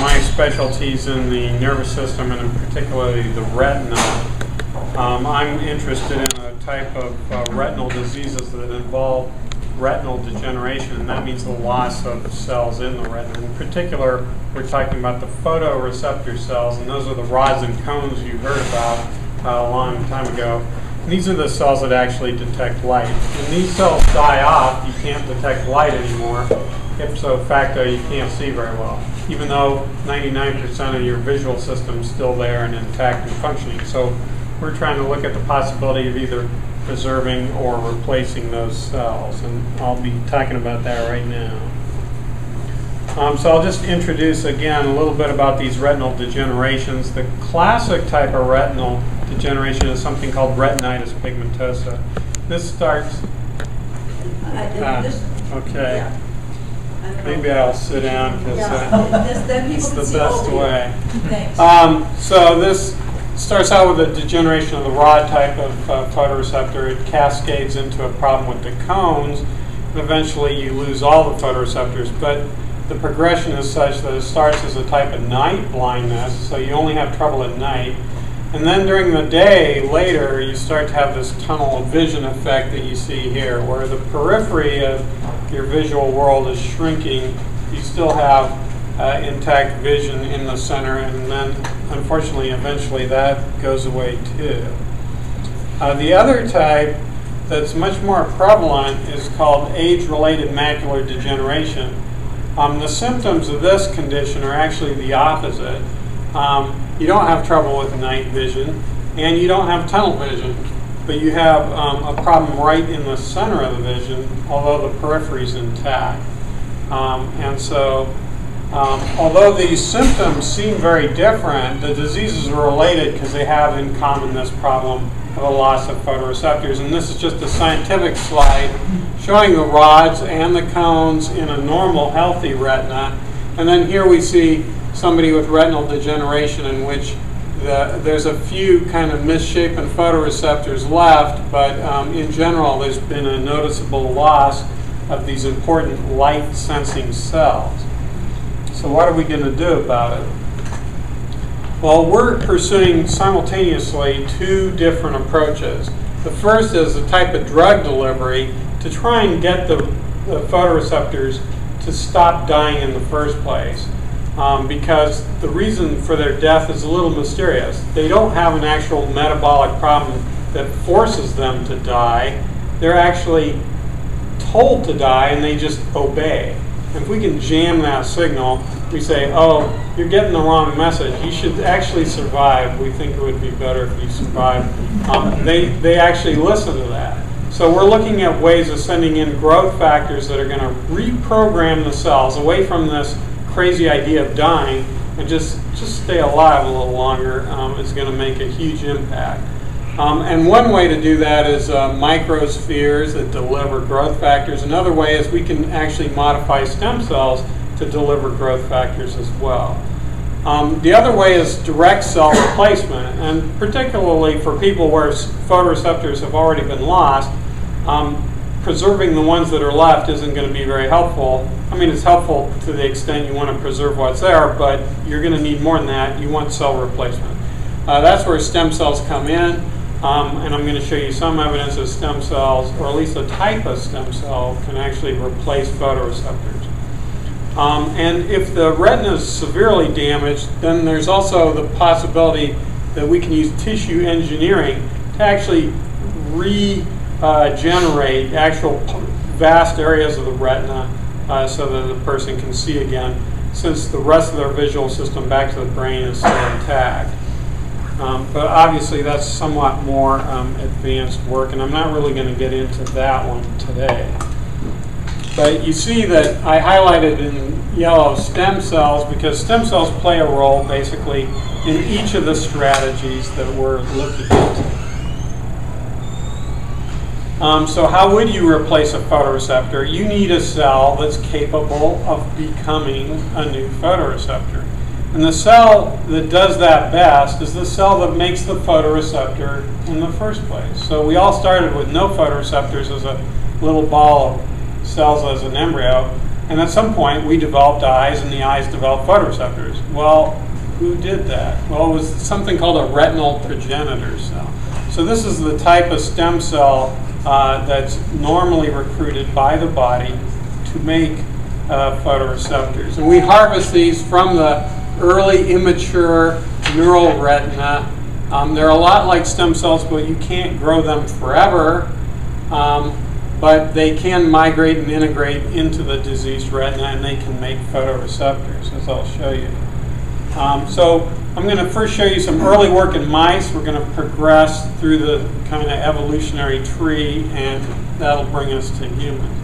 my specialties in the nervous system and in particularly the retina. Um, I'm interested in a type of uh, retinal diseases that involve retinal degeneration, and that means the loss of cells in the retina. In particular, we're talking about the photoreceptor cells, and those are the rods and cones you heard about uh, a long time ago. And these are the cells that actually detect light. When these cells die off, you can't detect light anymore. Ipso facto, you can't see very well, even though 99% of your visual system's still there and intact and functioning. So we're trying to look at the possibility of either preserving or replacing those cells. And I'll be talking about that right now. Um, so I'll just introduce again a little bit about these retinal degenerations. The classic type of retinal degeneration is something called retinitis pigmentosa. This starts. Uh, this, okay. yeah. I don't know. Maybe I'll sit down because Yeah, uh, this- then it's the best way. Um, so this starts out with a degeneration of the rod type of uh, photoreceptor. It cascades into a problem with the cones. And eventually you lose all the photoreceptors. But the progression is such that it starts as a type of night blindness, so you only have trouble at night. And then during the day, later, you start to have this tunnel vision effect that you see here, where the periphery of your visual world is shrinking. You still have uh, intact vision in the center, and then unfortunately, eventually, that goes away too. Uh, the other type that's much more prevalent is called age-related macular degeneration. Um, the symptoms of this condition are actually the opposite. Um, you don't have trouble with night vision, and you don't have tunnel vision, but you have um, a problem right in the center of the vision, although the periphery is intact. Um, and so, um, although these symptoms seem very different, the diseases are related because they have in common this problem of a loss of photoreceptors. And this is just a scientific slide showing the rods and the cones in a normal, healthy retina. And then here we see somebody with retinal degeneration in which the, there's a few kind of misshapen photoreceptors left, but um, in general, there's been a noticeable loss of these important light sensing cells. So, what are we going to do about it? Well, we're pursuing simultaneously two different approaches. The first is a type of drug delivery to try and get the, the photoreceptors to stop dying in the first place. Um, because the reason for their death is a little mysterious. They don't have an actual metabolic problem that forces them to die. They're actually told to die and they just obey. If we can jam that signal, we say, oh, you're getting the wrong message. You should actually survive. We think it would be better if you survived. Um, they, they actually listen to that. So we're looking at ways of sending in growth factors that are going to reprogram the cells away from this crazy idea of dying and just, just stay alive a little longer um, is going to make a huge impact. Um, and one way to do that is uh, microspheres that deliver growth factors. Another way is we can actually modify stem cells to deliver growth factors as well. Um, the other way is direct cell replacement, and particularly for people where photoreceptors have already been lost, um, preserving the ones that are left isn't going to be very helpful. I mean, it's helpful to the extent you want to preserve what's there, but you're going to need more than that. You want cell replacement. Uh, that's where stem cells come in. Um, and I'm going to show you some evidence that stem cells, or at least a type of stem cell, can actually replace photoreceptors. Um, and if the retina is severely damaged, then there's also the possibility that we can use tissue engineering to actually regenerate actual vast areas of the retina uh, so that the person can see again, since the rest of their visual system back to the brain is still intact. Um, but obviously, that's somewhat more um, advanced work, and I'm not really going to get into that one today. But you see that I highlighted in yellow stem cells because stem cells play a role basically in each of the strategies that we're looking at. Um, so how would you replace a photoreceptor? You need a cell that's capable of becoming a new photoreceptor. And the cell that does that best is the cell that makes the photoreceptor in the first place. So we all started with no photoreceptors as a little ball of cells as an embryo. And at some point, we developed eyes, and the eyes developed photoreceptors. Well, who did that? Well, it was something called a retinal progenitor cell. So this is the type of stem cell uh, that's normally recruited by the body to make uh, photoreceptors. And we harvest these from the early immature neural retina. Um, they're a lot like stem cells, but you can't grow them forever. Um, but they can migrate and integrate into the diseased retina and they can make photoreceptors, as I'll show you. Um, so I'm going to first show you some early work in mice. We're going to progress through the kind of evolutionary tree and that'll bring us to humans.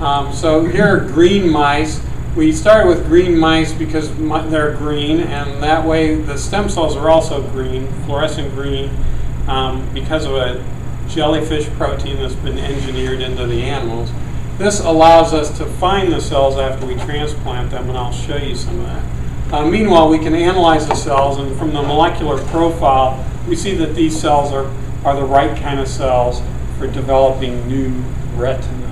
Um, so here are green mice. We started with green mice because they're green and that way the stem cells are also green, fluorescent green, um, because of a jellyfish protein that's been engineered into the animals. This allows us to find the cells after we transplant them, and I'll show you some of that. Uh, meanwhile, we can analyze the cells, and from the molecular profile, we see that these cells are, are the right kind of cells for developing new retina.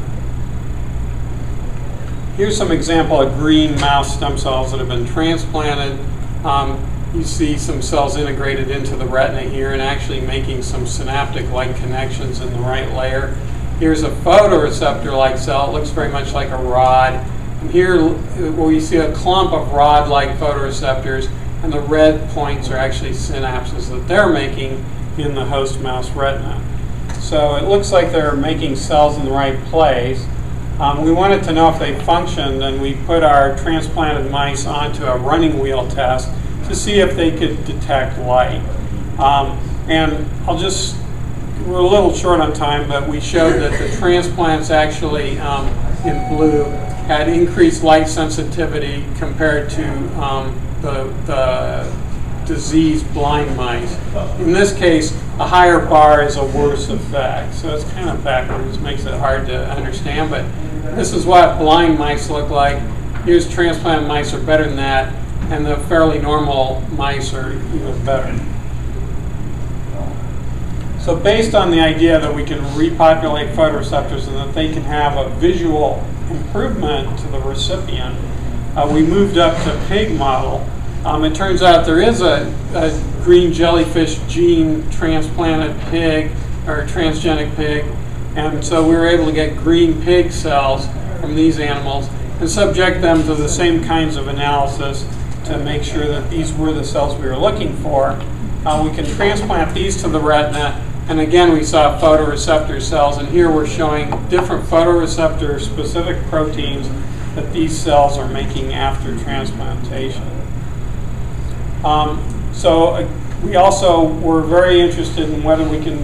Here's some example of green mouse stem cells that have been transplanted. Um, you see some cells integrated into the retina here and actually making some synaptic-like connections in the right layer. Here's a photoreceptor-like cell. It looks very much like a rod. Here where you see a clump of rod-like photoreceptors, and the red points are actually synapses that they're making in the host mouse retina. So it looks like they're making cells in the right place. Um, we wanted to know if they functioned, and we put our transplanted mice onto a running wheel test to see if they could detect light. Um, and I'll just, we're a little short on time, but we showed that the transplants actually um, in blue had increased light sensitivity compared to um, the, the diseased blind mice. In this case, a higher bar is a worse effect. So it's kind of backwards, makes it hard to understand, but this is what blind mice look like. Here's transplant mice are better than that and the fairly normal mice are even better. So based on the idea that we can repopulate photoreceptors and that they can have a visual improvement to the recipient, uh, we moved up to pig model. Um, it turns out there is a, a, green jellyfish gene transplanted pig or transgenic pig, and so we were able to get green pig cells from these animals and subject them to the same kinds of analysis to make sure that these were the cells we were looking for. Uh, we can transplant these to the retina, and again we saw photoreceptor cells, and here we're showing different photoreceptor specific proteins that these cells are making after transplantation. Um, so uh, we also were very interested in whether we can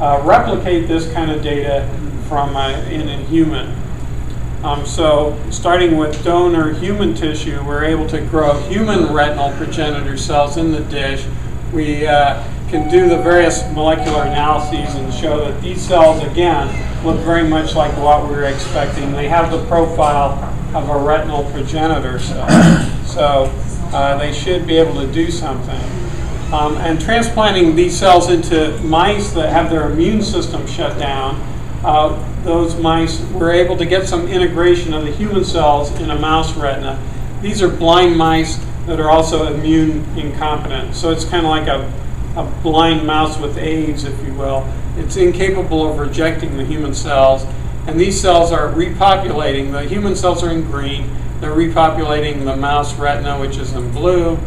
uh, replicate this kind of data from uh, in a human. Um, so starting with donor human tissue, we're able to grow human retinal progenitor cells in the dish. We uh, can do the various molecular analyses and show that these cells, again, look very much like what we were expecting. They have the profile of a retinal progenitor cell. So uh, they should be able to do something. Um, and transplanting these cells into mice that have their immune system shut down, uh, those mice were able to get some integration of the human cells in a mouse retina. These are blind mice that are also immune incompetent. So it's kind of like a, a blind mouse with AIDS, if you will. It's incapable of rejecting the human cells. And these cells are repopulating. The human cells are in green. They're repopulating the mouse retina, which is in blue.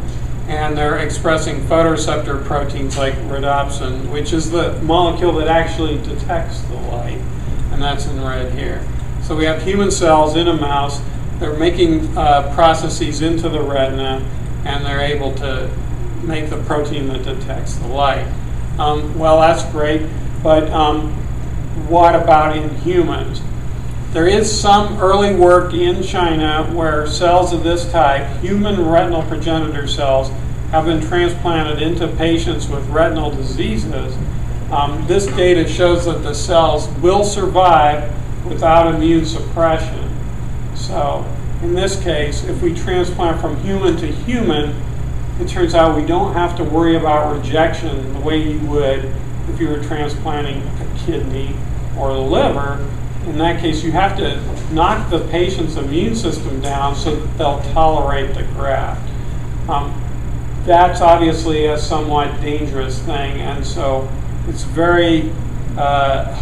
And they're expressing photoreceptor proteins like rhodopsin, which is the molecule that actually detects the light and that's in red here. So we have human cells in a mouse. They're making uh, processes into the retina, and they're able to make the protein that detects the light. Um, well, that's great, but um, what about in humans? There is some early work in China where cells of this type, human retinal progenitor cells, have been transplanted into patients with retinal diseases um, this data shows that the cells will survive without immune suppression. So in this case, if we transplant from human to human, it turns out we don't have to worry about rejection the way you would if you were transplanting a kidney or a liver. in that case, you have to knock the patient's immune system down so that they'll tolerate the graft. Um, that's obviously a somewhat dangerous thing, and so it's very uh,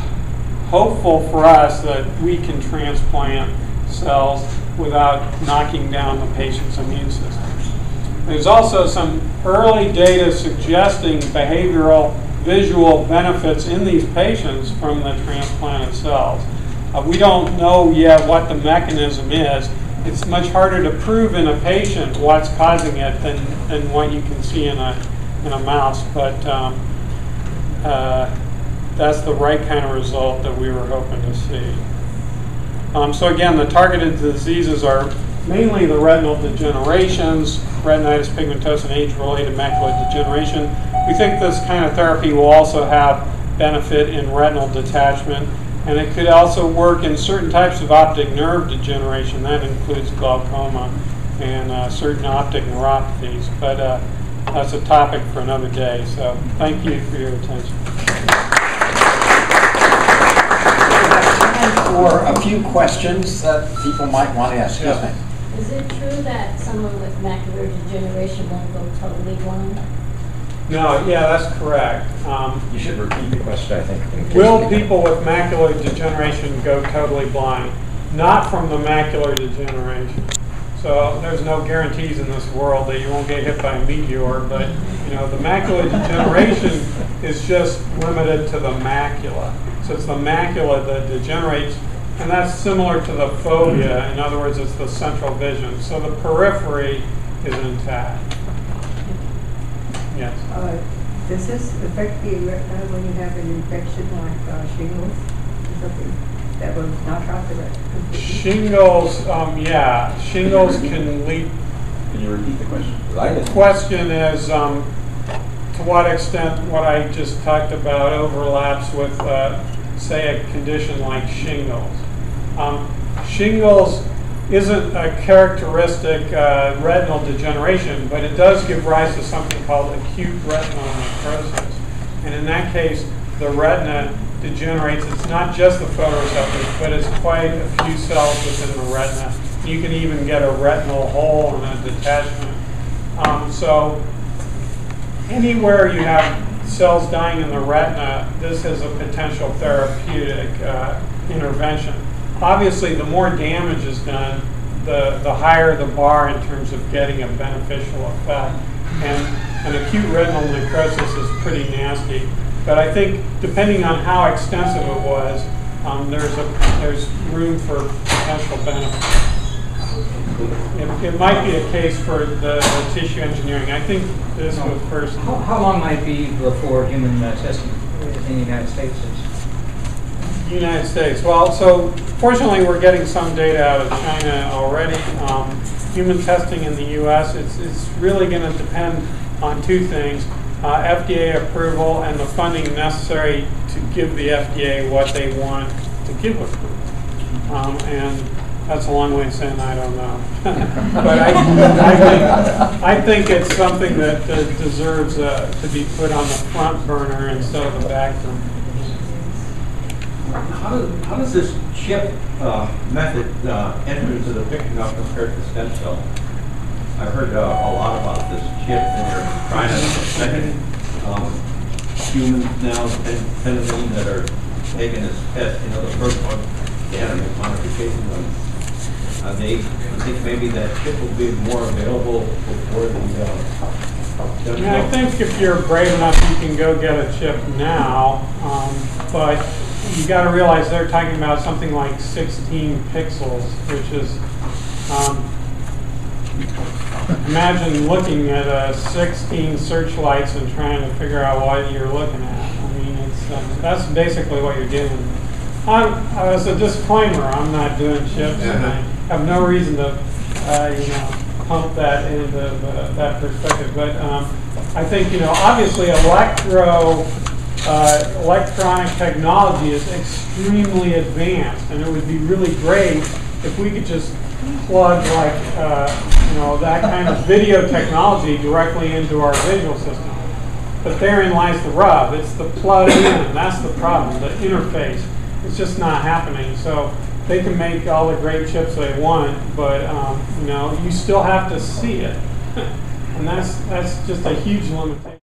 hopeful for us that we can transplant cells without knocking down the patient's immune system. There's also some early data suggesting behavioral visual benefits in these patients from the transplanted cells. Uh, we don't know yet what the mechanism is. It's much harder to prove in a patient what's causing it than, than what you can see in a, in a mouse, but um, uh, that's the right kind of result that we were hoping to see. Um, so again, the targeted diseases are mainly the retinal degenerations, retinitis pigmentosa, and age-related macular degeneration. We think this kind of therapy will also have benefit in retinal detachment, and it could also work in certain types of optic nerve degeneration. That includes glaucoma and uh, certain optic neuropathies. But uh, that's a topic for another day. So thank you for your attention. Time for a few questions that people might want to ask. Yes, Yeah. ma'am. Is it true that someone with macular degeneration won't go totally blind? No, yeah, that's correct. Um, You should repeat the question, I think. Will people with macular degeneration go totally blind? Not from the macular degeneration. So there's no guarantees in this world that you won't get hit by a meteor, but, you know, the macular degeneration is just limited to the macula. So it's the macula that degenerates, and that's similar to the fovea. In other words, it's the central vision. So the periphery is intact. Yes. Uh, Does this affect the retina when you have an infection like uh, shingles or something that will knock out the retina? Shingles, um, yeah, shingles can lead Can you repeat the question? The question is, um, to what extent what I just talked about overlaps with, uh, say, a condition like shingles. Um, shingles isn't a characteristic uh, retinal degeneration, but it does give rise to something called acute retinal necrosis. And in that case, the retina degenerates. It's not just the photoreceptors, but it's quite a few cells within the retina. You can even get a retinal hole and a detachment. Um, so anywhere you have cells dying in the retina, this is a potential therapeutic uh, intervention. Obviously, the more damage is done, the, the higher the bar in terms of getting a beneficial effect. And an acute retinal necrosis is pretty nasty. But I think depending on how extensive it was, um, there's, a, there's room for potential benefit. It, it might be a case for the, the tissue engineering. I think this was first. How, how long might be before human uh, testing in the United States? United States. Well, so fortunately, we're getting some data out of China already. Um, human testing in the U.S. It's, it's really going to depend on two things: uh, FDA approval and the funding necessary to give the FDA what they want to give approval. Um, and that's a long way of saying I don't know. but I, I, think, I think it's something that uh, deserves uh, to be put on the front burner instead of the back burner. How does, how does this chip uh, method uh, enter into the picking up compared to stem cell? I've heard uh, a lot about this chip and they're trying to second um, humans now, depending that are taking this test. You know, the first one, the animal modification one. Uh, they I think maybe that chip will be more available before the uh, I I think if you're brave enough, you can go get a chip now, um, but you got to realize they're talking about something like 16 pixels, which is, um, imagine looking at uh, 16 searchlights and trying to figure out what you're looking at. I mean, it's, um, that's basically what you're dealing with. I'm, as a disclaimer, I'm not doing chips, and I have no reason to, uh, you know, pump that into that perspective. But um, I think, you know, obviously electro, uh, electronic technology is extremely advanced, and it would be really great if we could just plug like, uh, you know, that kind of video technology directly into our visual system. But therein lies the rub. It's the plug in, that's the problem, the interface. It's just not happening. So they can make all the great chips they want, but um, you know, you still have to see it, and that's that's just a huge limitation.